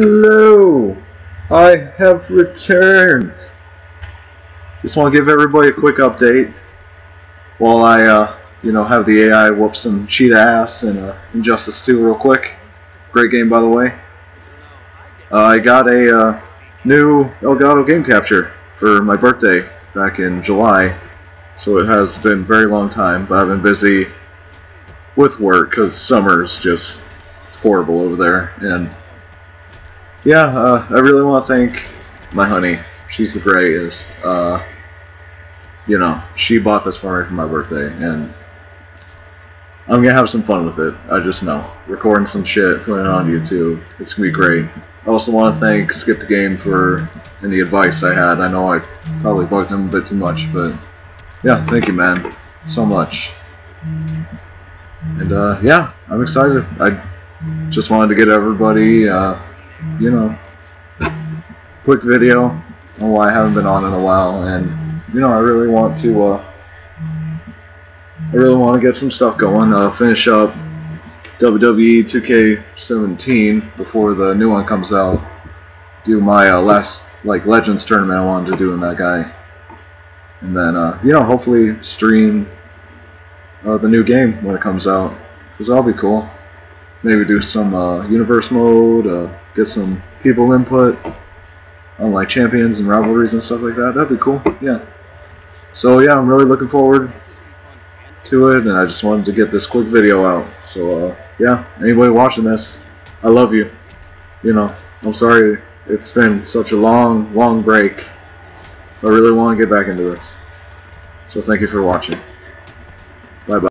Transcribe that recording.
Hello! I have returned! Just want to give everybody a quick update while I, uh, you know, have the AI whoop some cheetah ass in uh, Injustice 2 real quick. Great game, by the way. Uh, I got a uh, new Elgato game capture for my birthday back in July, so it has been a very long time, but I've been busy with work because summer's just horrible over there, and yeah, uh, I really want to thank my honey. She's the greatest. Uh, you know, she bought this for me for my birthday, and I'm gonna have some fun with it. I just know. Recording some shit, putting it on YouTube. It's gonna be great. I also want to thank Skip the Game for any advice I had. I know I probably bugged him a bit too much, but yeah, thank you, man, so much. And uh, yeah, I'm excited. I just wanted to get everybody. Uh, you know, quick video why I haven't been on in a while, and you know, I really want to, uh, I really want to get some stuff going, uh, finish up WWE 2K17 before the new one comes out, do my uh, last, like, Legends tournament I wanted to do in that guy, and then, uh, you know, hopefully stream uh, the new game when it comes out, because that'll be cool. Maybe do some uh, universe mode, uh, get some people input on like champions and rivalries and stuff like that. That'd be cool. Yeah. So yeah, I'm really looking forward to it, and I just wanted to get this quick video out. So uh, yeah, anybody watching this, I love you. You know, I'm sorry it's been such a long, long break. I really want to get back into this. So thank you for watching. Bye bye.